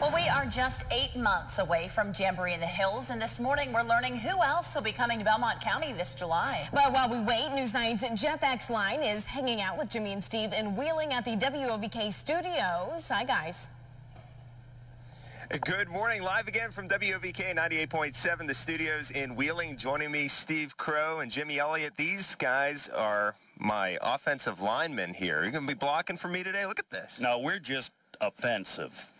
Well, we are just eight months away from Jamboree in the Hills, and this morning we're learning who else will be coming to Belmont County this July. But while we wait, News 9's Jeff Exline is hanging out with Jimmy and Steve in Wheeling at the WOVK studios. Hi, guys. Good morning. Live again from WOVK 98.7, the studios in Wheeling. Joining me, Steve Crow and Jimmy Elliott. These guys are my offensive linemen here. You're going to be blocking for me today? Look at this. No, we're just offensive.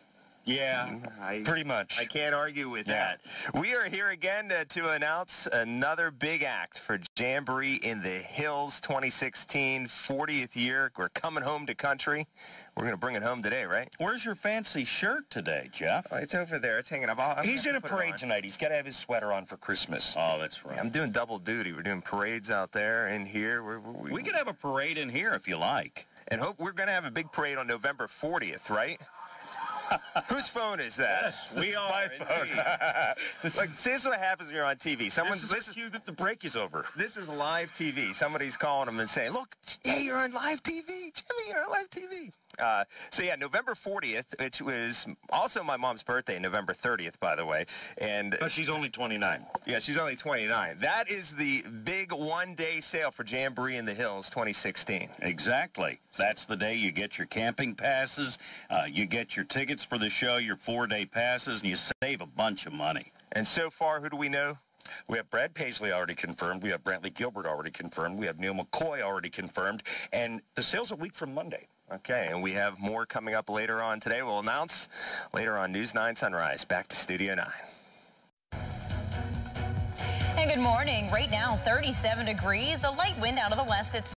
Yeah, mm-hmm. I, pretty much. I can't argue with yeah. that. We are here again to, to, announce another big act for Jamboree in the Hills 2016 40th year. We're coming home to country. We're going to bring it home today, right? Where's your fancy shirt today, Jeff? Oh, it's over there. It's hanging up. I'll, He's in a parade tonight. He's got to have his sweater on for Christmas. Oh, that's right. Yeah, I'm doing double duty. We're doing parades out there and here. We're, we we could have a parade in here if you like. And hope we're going to have a big parade on November 40th, right? Whose phone is that? Yes, we are. My phone. like, this is what happens when you're on TV. Someone's this is this cue that the break is over. This is live TV. Somebody's calling them and saying, "Look, hey, you're on live TV, Jimmy. You're on live TV." Uh, so yeah, November 40th, which was also my mom's birthday, November 30th, by the way. And but she's only 29. Yeah, she's only 29. That is the big one-day sale for Jamboree in the Hills 2016. Exactly. That's the day you get your camping passes, uh, you get your tickets for the show, your four-day passes, and you save a bunch of money. And so far, who do we know? We have Brad Paisley already confirmed. We have Brantley Gilbert already confirmed. We have Neal McCoy already confirmed. And the sales a week from Monday. Okay, and we have more coming up later on today. We'll announce later on News 9 Sunrise. Back to Studio 9. And good morning. Right now, 37 degrees, a light wind out of the west. It's